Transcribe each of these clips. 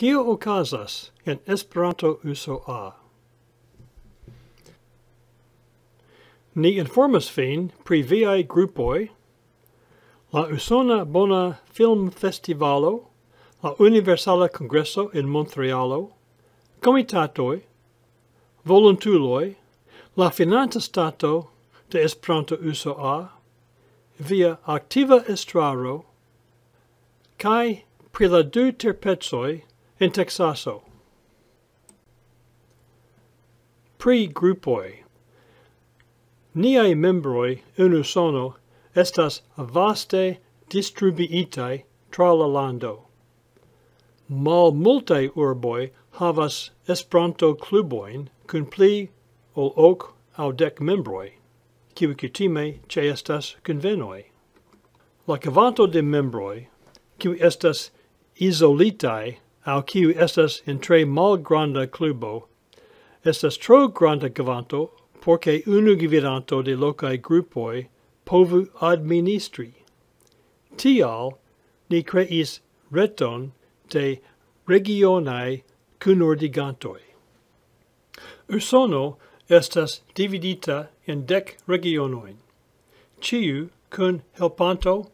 Kio okazas en Esperanto uso A? Ni informas vin pri viai grupoj, la Usona Bona Film Festivalo, la Universala Congresso in Montrealo, comitatoi, volontuloi, la finanza stato de Esperanto uso A, via activa estraro, kai pri la du terpezoi in Texaso. Pri grupoi. Niai membroi unu sono estas vaste distribuitai tra la lando. Mal multae urboi havas Esperanto cluboin kun pli ol ok au dec membroi, kiu cutime ce estas convenoi. La cavanto de membroi, kiu estas isolitai au kiu estas in tre malgranda clubo, Estas tro granda gavanto porque unu gvidanto de locae gruppoi povu administri. Tial ni creis reton de regionae cunordigantoi. Usono estas dividita in dec regionoin. Ciu cun helpanto,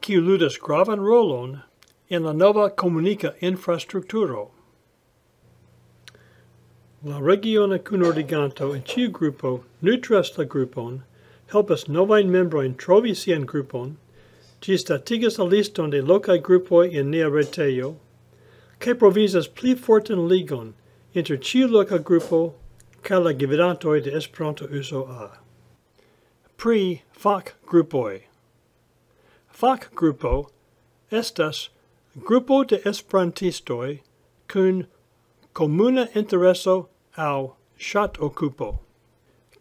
kiu ludas gravan rolon en la nova comunica infrastrukturo. La regiona kunordiganto en ciu grupo nutras la grupon, helpas novain membroin trovi sian grupon, ci statigas la liston de locae grupoi en nia reteio, cae provisas pli forten ligon inter ciu loca grupo ca la gvidantoi de Esperanto uso a. Pri FAC grupoi. FAC grupo estas Grupo de Esperantistoi kun comuna intereso aŭ occupo.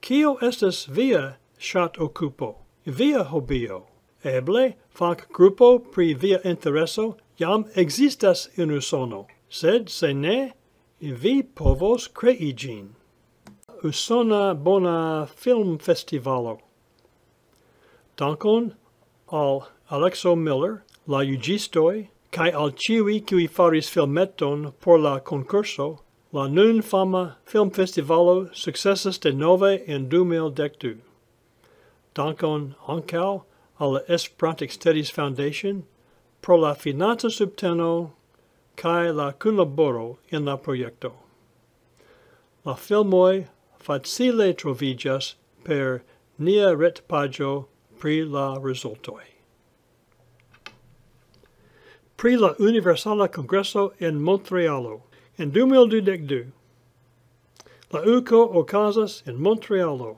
Kio estas via ŝatokupo? Via hobio? Eble fakgrupo pri via intereso jam existas en Usono, sed se ne, vi povos krei ĝin. Usona Bona Film Festivalo. Dankon al Alexo Miller, La Jugistoi, cae al ciui cui faris filmeton por la concurso, la nun fama film festivalo successus de nove in 2012. Dankon ancau alla Esperant Studies Foundation pro la finanza subteno cae la cunlaboro in la proiecto. La filmoi facile trovigas per nia retpagio pri la resultoi pri la Universala Congresso en Montrealo en 2012. La UCO ocasas en Montrealo.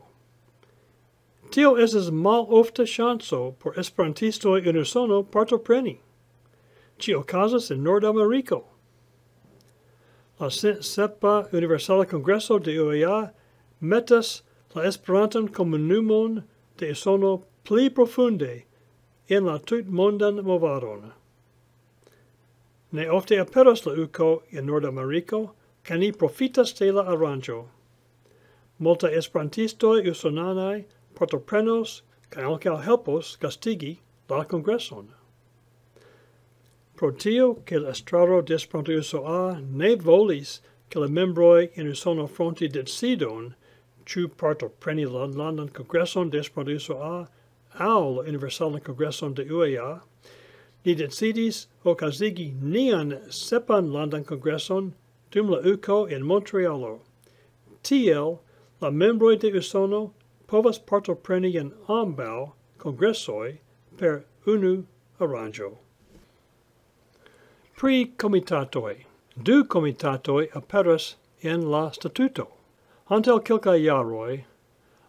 Tio esas mal ofta chanso por esperantistoi en Usono partopreni. Ci okazas en Nordameriko. La sepa Universala Congresso de UEA metas la Esperantan comunumon de Usono pli profunde en la tutmondan movadon. Ne ofte aperos la uko en Nordameriko, kaj ni profitas de la. Multa esperantistoj usonanaj partoprenos kaj ankaŭ helpos la Congreson. Pro tio, ke la estraro de Esperanto ne volis que le membroj en Usono fronti decidon ĉu partopreni la London Congreson de Esperanto USOA aŭ la universalan congreson de UEA, Li decidis okazigi nian sepan landan congresson dum la UCO en Montrealo. Tiel, la membroi de Usono povas partopreni in ambau congressoi per unu aranĝo. Pri comitatoi. Du comitatoi aperas en la statuto. Antel quelca iaroi,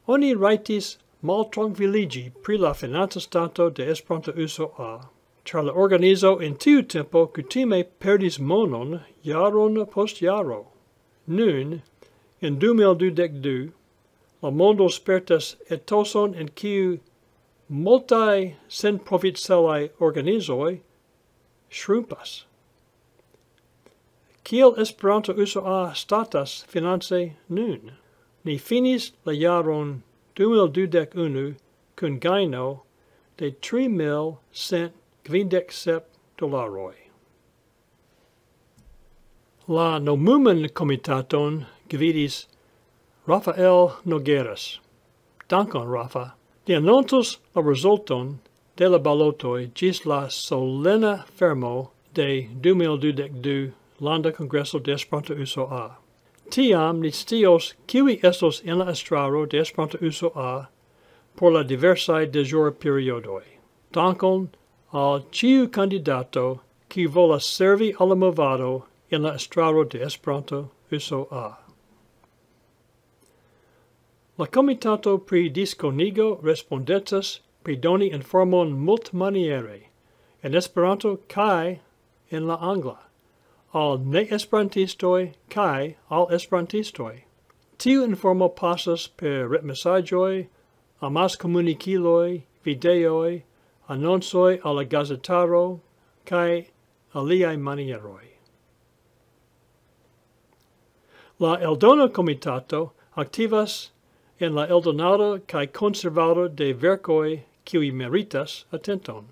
oni raitis viligi pri la finanza stato de Esperanto uso a tra la organizo in tiu tempo kutime perdis monon jaron post jaro. Nun, in 2012, la mondo spertas etoson in kiu multae senprovicelaj organizoi shrumpas. Kiel Esperanto a statas finance nun? Ni finis la jaron 2021 kun gaino de 3.100 quindec sep dolaroi. La nomumen comitaton gvidis Rafael Nogueras. Dankon, Rafa. Ni annontus la resulton de la balotoi gis la solena fermo de 2022 Landa Congresso de Esperanto Uso A. Tiam ni stios kiwi estos en la estraro de Esperanto Uso A por la diversae de jure periodoi. Dankon al ciu candidato qui volas servi alla movado en la estraro de Esperanto USOA. La Comitato pri Disconigo respondecas pri doni informon multmaniere en Esperanto kaj en la Angla al ne Esperantistoi kaj al Esperantistoi. Tiu informo pasas per retmesagoj, amascomunikiloj, videoj, annonsoi alla gazetaro cae aliae manieroi. La Eldona Comitato activas en la eldonado cae conservado de vercoi qui meritas attenton.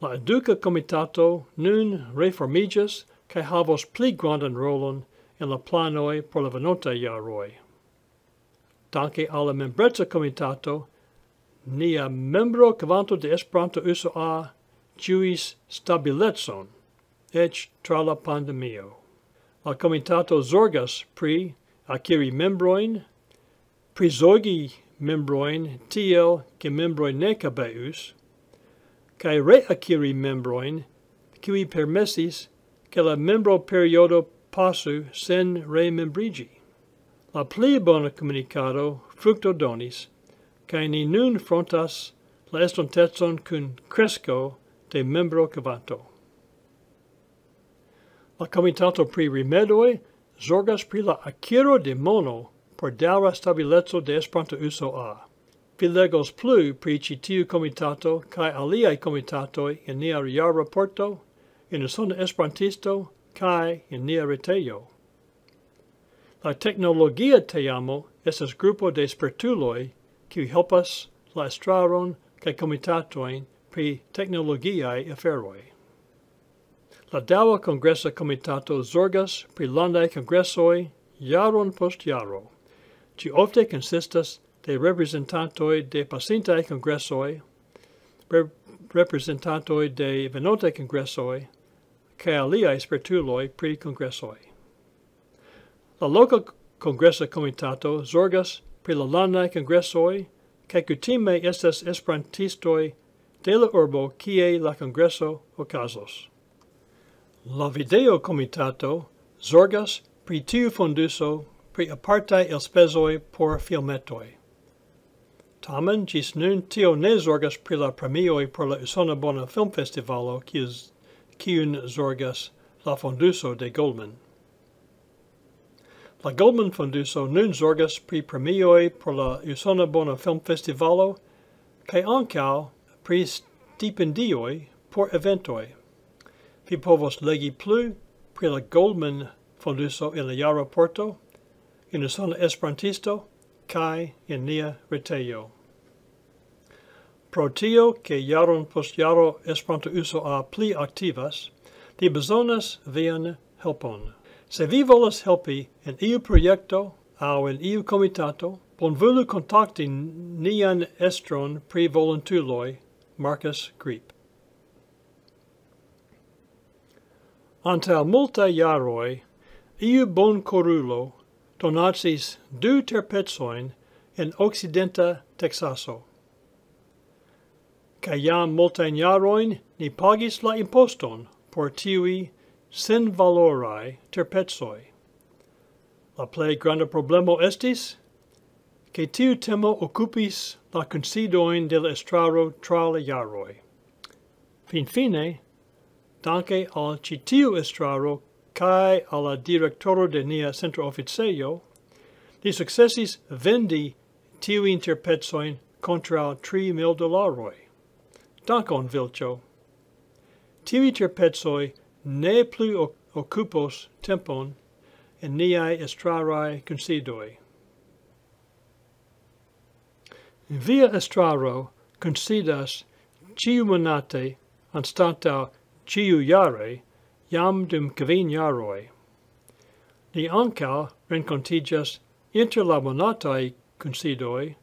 La Educa Comitato nun reformigas cae havos pli grandan rolon en la planoi por la venonta iaroi. Danke alla Membrezza Comitato nia membro kvanto de Esperanto USA ĝuis stabilecon ec tra la pandemio. La comitato zorgas pri akiri membroin, prizorgi membroin tiel ke membroj ne cabeus, cae reaciri membroin kiuj permessis che la membro periodo passu sen remembrigi. La pli bona comunicado fructo donis, cae ni nun frontas la estontetson cun cresco de membro cavato. La Comitato pri Remedoi zorgas pri la aciro de mono por daura stabilezzo de Esperanto uso a. Vi legos plu pri ĉi tiu komitato kaj aliaj komitatoj en nia jarraporto, en Usona Esperantisto kai in nia reteio. La technologia te amo, estas grupo de spertuloi, qui helpas la estraron kaj comitatoin pri technologiae aferoi. La dawa congressa comitato zorgas pri landaj congressoi jaron post jaro. ci ofte consistas de representantoi de pacintae congressoi, re representantoi de venontaj congressoi, kaj aliae spertuloi pri congressoi. La loca congressa comitato zorgas pri la landaj congressoi, cae cutime estes esperantistoi de la urbo kie la congresso okazos. La video comitato zorgas pri tiu fonduso pri apartaj elspezoi por filmetoi. Tamen gis nun tio ne zorgas pri la premioi por la Usona Bona Film Festivalo kiun zorgas la fonduso de Goldman. La Goldman Fonduso nun zorgas pri premioi por la Usona Bona Film Festivalo kaj ancao pri stipendioi por eventoi. Vi povos legi plu pri la Goldman Fonduso in la Jaraporto, in Usona Esperantisto kai in nia reteio. Pro tio ke jaron post jaro Esperanto uso a pli activas, ni bezonas vian helpon. Se vi volas helpi en iu projekto au en iu comitato, bonvolu contacti nian estron pri volontuloi, Marcus Grip. Antal multa jaroi, iu bon corulo donatis du terpetsoin en occidenta Texaso. Ca iam multain jaroin ni pagis la imposton por tiui sen valorai terpezoi. La plei granda problemo estis, che tiu temo occupis la considoin del estraro tra le jaroi. Fin fine, danke al citiu estraro cae alla directoro de nia centro officeio, li successis vendi tiu interpetsoin contra tri mil dolaroi. Dankon, Vilcho! Tivi terpetsoi ne plu occupos tempon in niai estrarai considoi. Via estraro considas ciu monate anstata ciu jam dum kvin jaroi. Ni anca rencontigas inter la monatai considoi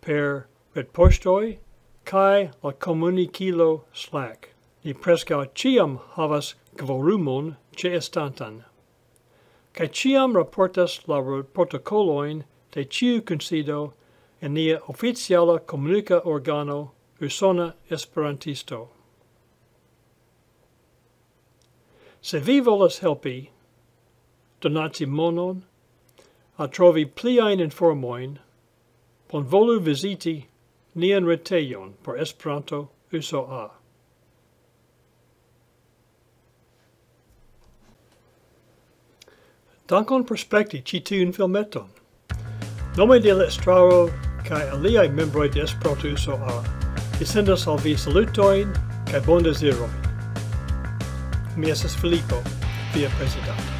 per red postoi kai la comunicilo slack. Ni presca ciam havas quorumon ce estantan, cae ciam raportas la protocoloin de ciu consido en nia oficiala comunica organo usona esperantisto. Se vi volas helpi, donati monon, a trovi pliain informoin, bonvolu visiti nian retejon por Esperanto USOA. Dankon prospecti chitun filmeton. Nome de la kai kaj aliaj membroj de Esperanto-USOA a, al vi salutojn kaj bondezirojn. Mi estas Filipo, via prezidanto.